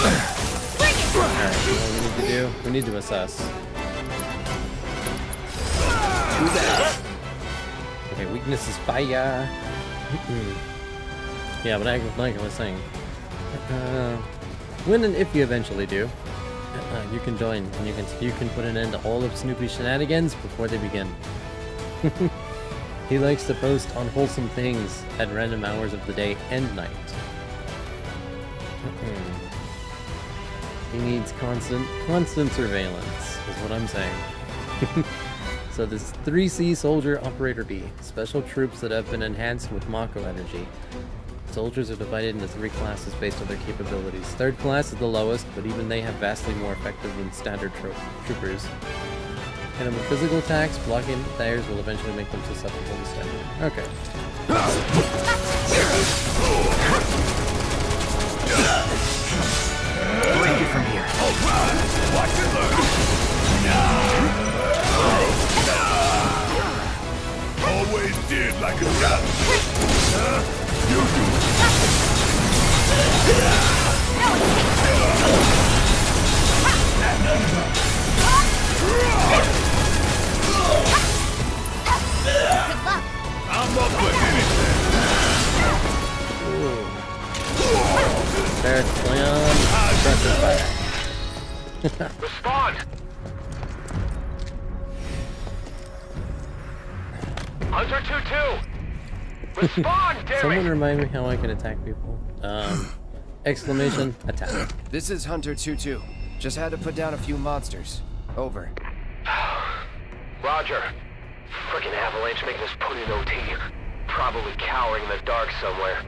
Alright, what we need to do? We need to assess. Okay, weakness is fire. yeah, but I, like I was saying, uh, when and if you eventually do, uh, you can join and you can you can put an end to all of Snoopy's shenanigans before they begin. he likes to post unwholesome things at random hours of the day and night. Needs constant constant surveillance, is what I'm saying. So this 3C Soldier Operator B, special troops that have been enhanced with Mako energy. Soldiers are divided into three classes based on their capabilities. Third class is the lowest, but even they have vastly more effective than standard tro troopers. And with physical attacks, blocking theirs will eventually make them susceptible to standard. Okay. Like a duck. Huh? You do Someone remind me how I can attack people. Um, exclamation, attack. This is Hunter 2-2. Just had to put down a few monsters. Over. Roger. Frickin' avalanche making us put in OT. Probably cowering in the dark somewhere.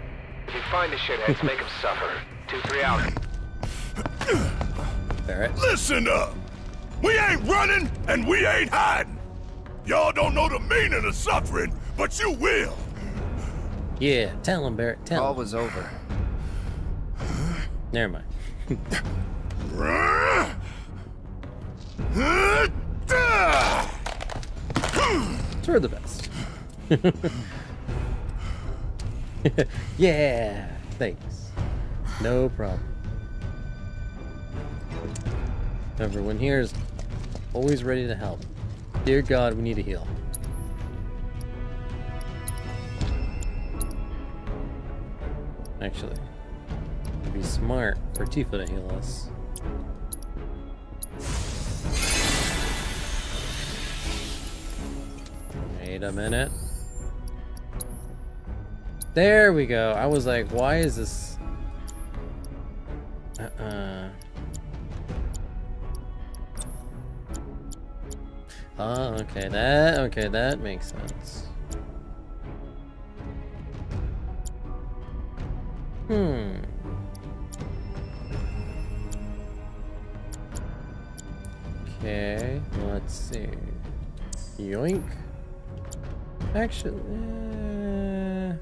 If you find the shitheads, make them suffer. 2-3 out. Barret. Listen up! We ain't running and we ain't hiding! Y'all don't know the meaning of suffering, but you will. Yeah, tell him, Barret. Tell him. All him. was over. Never mind. Two are the best. yeah, thanks. No problem. Everyone here is always ready to help. Dear God, we need to heal. Actually, it'd be smart for Tifa to heal us. Wait a minute. There we go. I was like, why is this... Uh-uh. Oh, okay, that, okay, that makes sense. Hmm. Okay, let's see. Yoink. Actually, eh.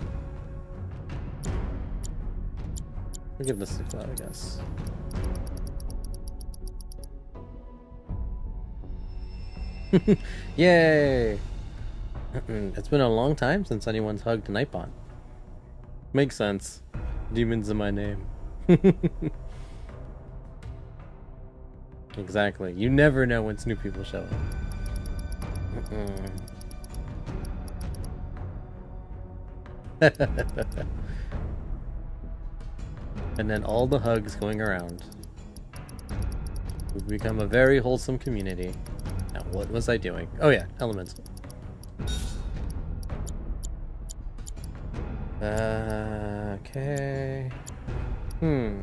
We'll give this to Cloud, I guess. Yay! it's been a long time since anyone's hugged Nightbot. Makes sense. Demons in my name. exactly. You never know when new people show up. and then all the hugs going around. We've become a very wholesome community. Now, what was I doing? Oh yeah, elemental. Uh, okay. Hmm.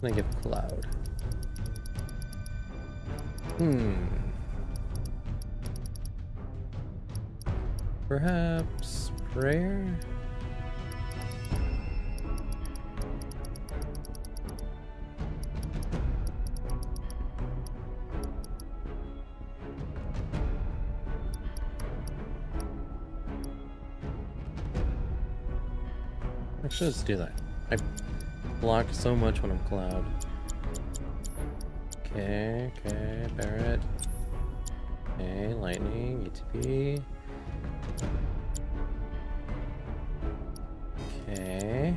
Gonna give Cloud. Hmm. Perhaps prayer? should just do that. I block so much when I'm Cloud. Okay, okay, Barret. Okay, Lightning, ETP. Okay.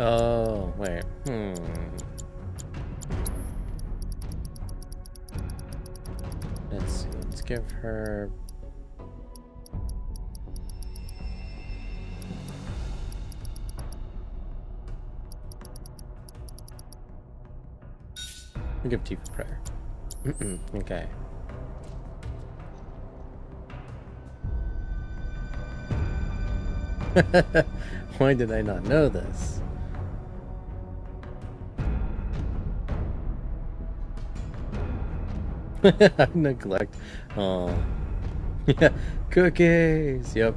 Oh, wait. Hmm. Let's see. Let's give her. Give Tifa prayer. okay. Why did I not know this? Neglect. Oh. Yeah, cookies. Yep.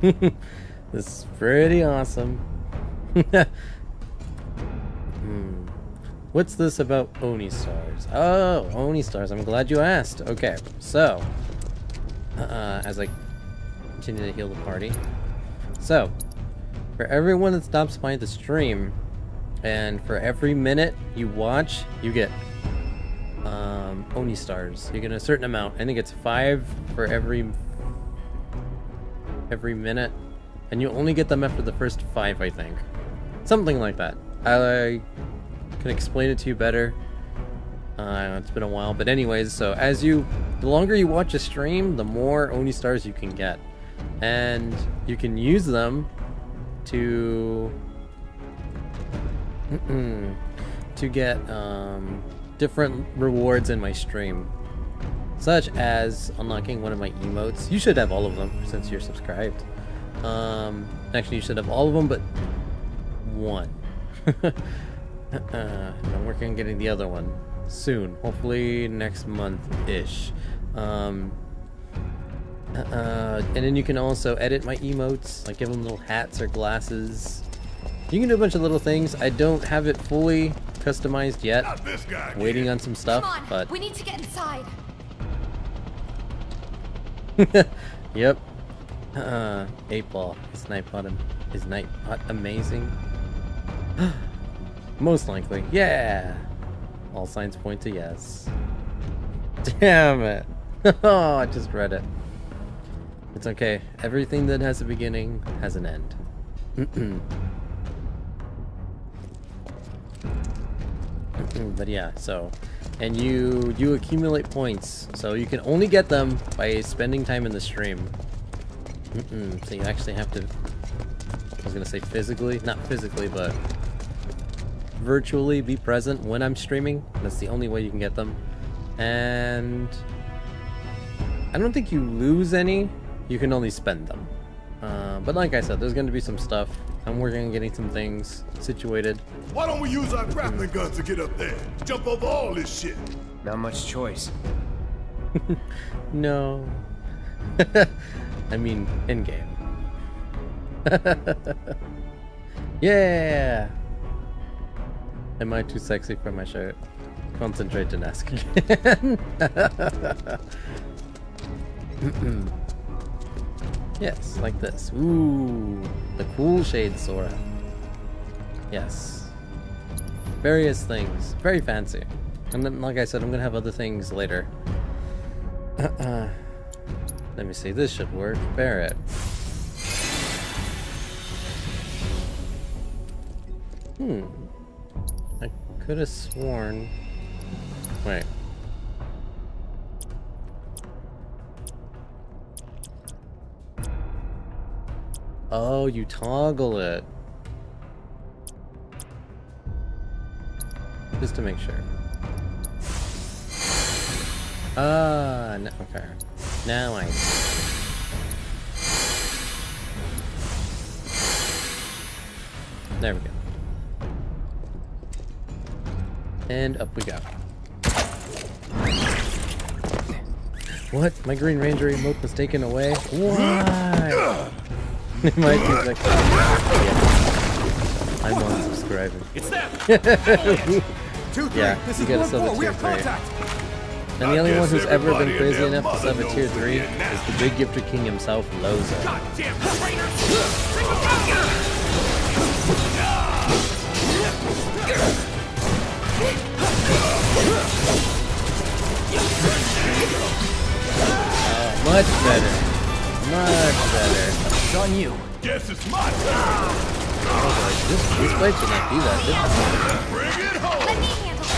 this is pretty awesome. hmm. What's this about Oni stars? Oh, Oni stars. I'm glad you asked. Okay, so uh, as I continue to heal the party. So, for everyone that stops by the stream, and for every minute you watch, you get um, Oni stars. You get a certain amount. I think it's five for every every minute, and you only get them after the first five, I think. Something like that. I can explain it to you better. Uh, it's been a while, but anyways, so as you, the longer you watch a stream, the more Oni stars you can get, and you can use them to to get um, different rewards in my stream, such as unlocking one of my emotes. You should have all of them since you're subscribed. Um, actually, you should have all of them, but one. uh, I'm working on getting the other one soon. Hopefully next month-ish. Um, uh, and then you can also edit my emotes, like give them little hats or glasses. You can do a bunch of little things. I don't have it fully customized yet. Not this guy. Waiting on some stuff, Come on, but we need to get inside. yep. Uh, eight ball. Is Nightbot is Nightbot amazing? Most likely, yeah. All signs point to yes. Damn it! oh, I just read it. It's okay. Everything that has a beginning has an end. but yeah, so and you you accumulate points, so you can only get them by spending time in the stream. so you actually have to. I was gonna say physically, not physically, but virtually be present when I'm streaming. That's the only way you can get them, and I don't think you lose any. You can only spend them. Uh, but like I said, there's going to be some stuff. I'm working on getting some things situated. Why don't we use our grappling guns to get up there? Jump over all this shit. Not much choice. no. I mean, in game. yeah. Am I too sexy for my shirt? Concentrate and ask again. yes, like this. Ooh, the cool shade Sora. Yes. Various things. Very fancy. And then, like I said, I'm gonna have other things later. Let me see. This should work. Barret. Hmm. I could have sworn. Wait. Oh, you toggle it. Just to make sure. Ah, no, okay. Now I There we go. And up we go. What? My Green Ranger emote was taken away? Why? It might be like yeah. I'm unsubscribing. It's them! Two, three. Yeah, this you is gotta one sell the. We tier have three. contact. And the only one who's ever been crazy enough to mother sub a tier 3 is the Big Gifter King himself, Loza. On you. Guess it's my turn. This, this fight should not be that difficult. Bring it home! Let me handle it.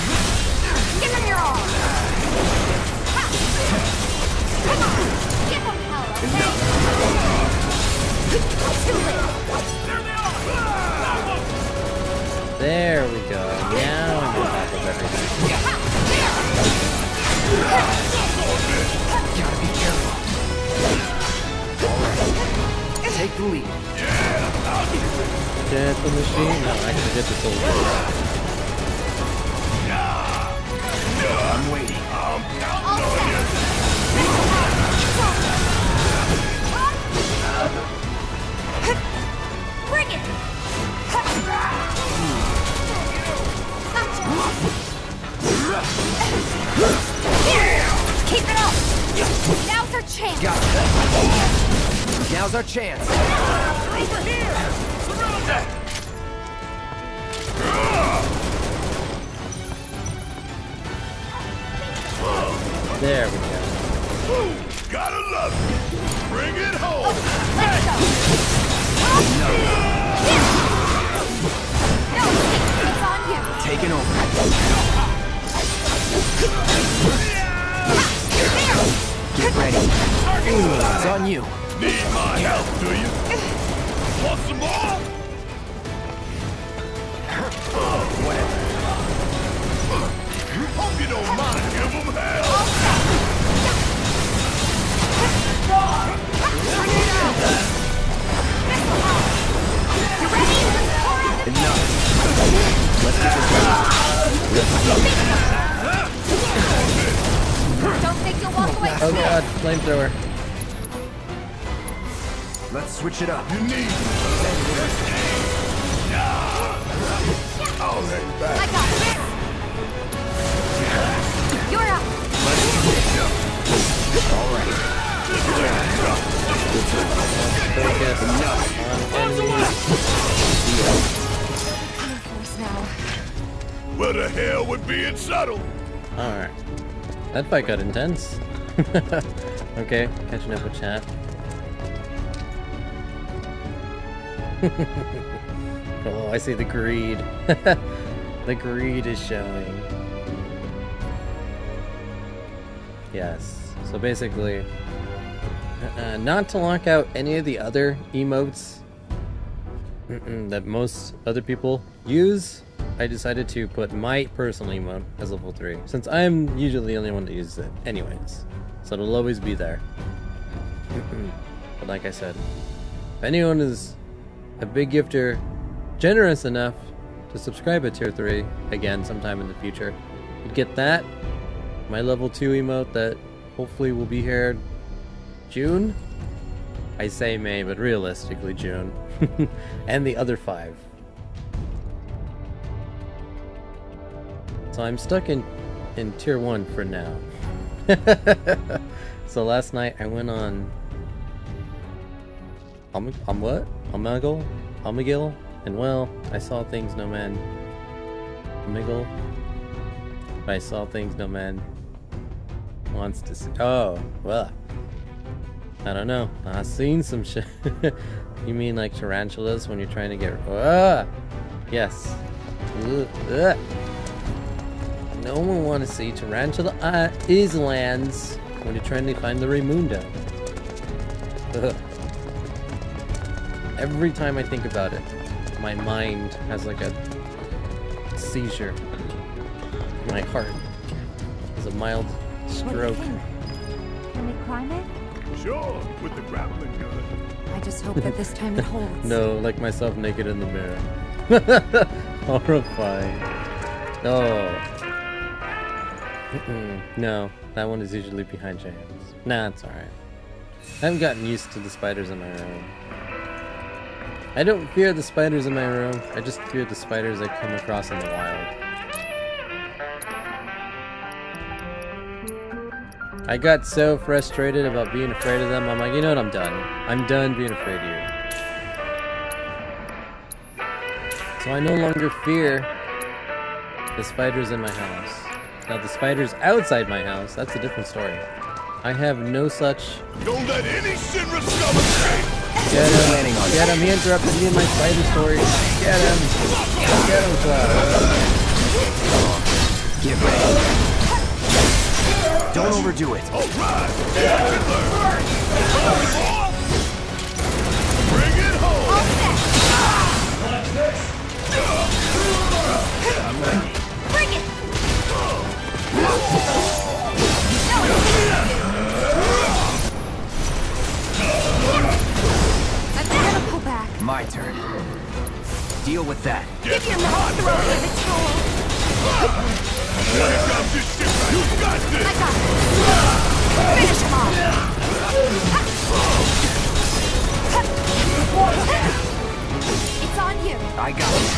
Give him your all. Come on. Give him hell, okay? Too late. There we go. Now I'm on top of everything. Alright. Take the. Get the machine. No, I can get the soldier. I'm waiting. Bring it. Keep it up. Now's our chance. Got it. Now's our chance. Over here. Surround them! There we go. Gotta love it! Bring it home! Oh, Let's go. No. No, it's on you. Taking over. Get ready. It's on you. Need my help, do you? Want some more? Oh, Whatever. Hope you don't mind. Give them hell! Enough. Let's get this Don't think you'll walk away Oh god, flamethrower. Let's switch it up. You need I'll hang I back. got this. You're up. All right. Focus on enemies. Force now. Where the hell would being settled? Alright. That fight got intense. okay, catching up with chat. oh, I see the greed. the greed is showing. Yes. So basically, uh, not to lock out any of the other emotes that most other people use, I decided to put my personal emote as level 3, since I'm usually the only one that uses it anyways. So it'll always be there. But like I said, if anyone is a big gifter, generous enough to subscribe at tier 3 again sometime in the future, you'd get that, my level 2 emote that hopefully will be here June? I say May, but realistically June. and the other five. So I'm stuck in in tier one for now. so last night I went on I'm I'm what? Omegle? Omegle? And well, I saw things no man Omegle. I saw things no man wants to see. Oh, well. I don't know. I've seen some shit. you mean like tarantulas when you're trying to get. Ah! Yes. No one want to see tarantula uh, islands when you're trying to find the Raimundo. Every time I think about it, my mind has like a seizure. My heart has a mild What do you stroke. think? Can we climb it? Sure, with the grappling gun. I just hope that this time it holds. No, like myself naked in the mirror. Horrifying. No. No, that one is usually behind James. Nah, it's alright. I haven't gotten used to the spiders in my room. I don't fear the spiders in my room, I just fear the spiders I come across in the wild. I got so frustrated about being afraid of them, I'm like, you know what, I'm done. I'm done being afraid of you. So I no longer fear the spiders in my house. Now the spiders outside my house, that's a different story. I have no such Don't let any Shinra scum escape! Get him! Get him! He interrupted me in my spider story. Get him! Get him, Cloud! Get ready. Don't overdo it. Bring it home! All set. Bring it! I'm My turn. Deal with that. Give your mouth throw me the towel. Got this shit. You got I this! got it. Finish him off. It's on you. I got it.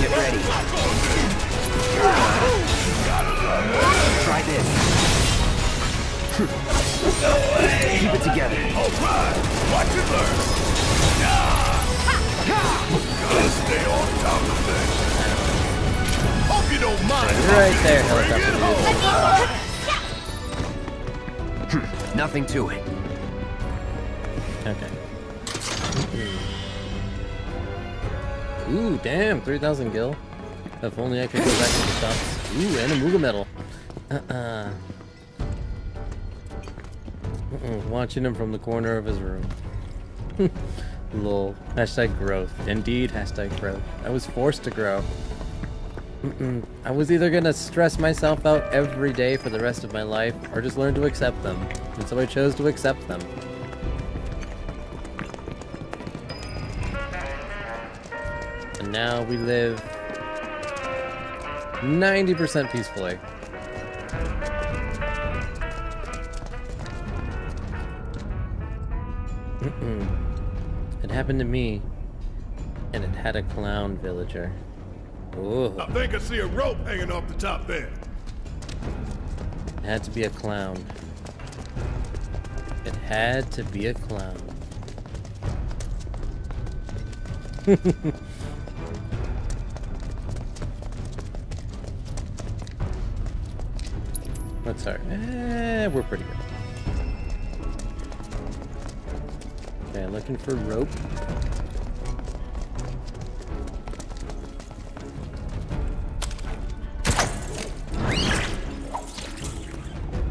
Get ready. Try this. Keep it together. Alright! Watch it learn! Gotta stay on top of things. Hope you don't mind. Right there, helicopter. Nothing to it. Okay. Ooh, damn, 3,000 gil. If only I could go back to the shops. Ooh, and a Moogle medal. Uh-uh. Watching him from the corner of his room. Lol. Hashtag growth. Indeed, hashtag growth. I was forced to grow. I was either gonna stress myself out every day for the rest of my life, or just learn to accept them. And so I chose to accept them. And now we live 90% peacefully. Mm-mm. It happened to me, and it had a clown villager. Ooh, I think I see a rope hanging off the top there. it had to be a clown. It had to be a clown. What's our? Eh, we're pretty good. Okay, looking for rope.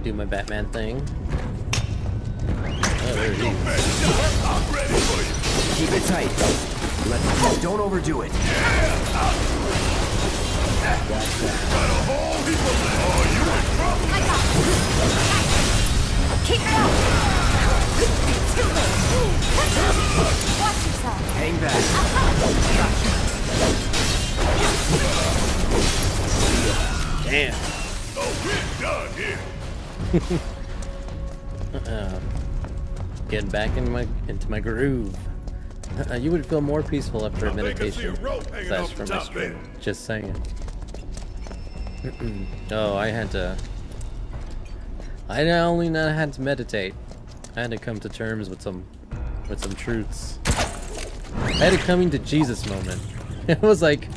Do my Batman thing. Oh, there he is. Man, I'm ready for you. Keep it tight. Let's don't overdo it. Got a whole heap of Oh, you in trouble. I got it. Keep it up. Back. Damn. Oh, we're done here. Uh, getting back in my into my groove. Uh, you would feel more peaceful after a I think I see a meditation slash from my stream. Just saying. oh, I had to. I not only not had to meditate, I had to come to terms with some, with some truths. I had a coming to Jesus moment. It was like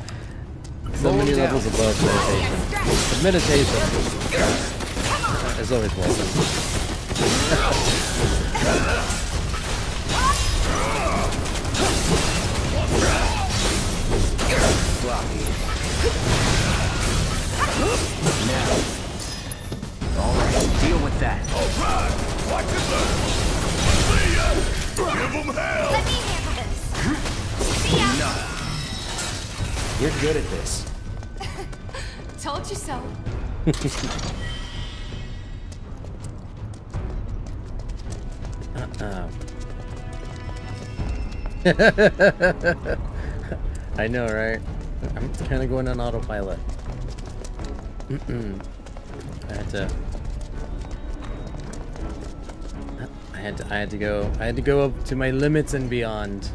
so many levels above meditation. But meditation is always welcome. Sloppy. Now. All right. Deal with that. Alright, watch it learn. See ya. Give them hell. See ya. You're good at this. Told you so. Uh-uh. I know, right? I'm kind of going on autopilot. Mm-mm. I had to. I had to. I had to go. I had to go up to my limits and beyond.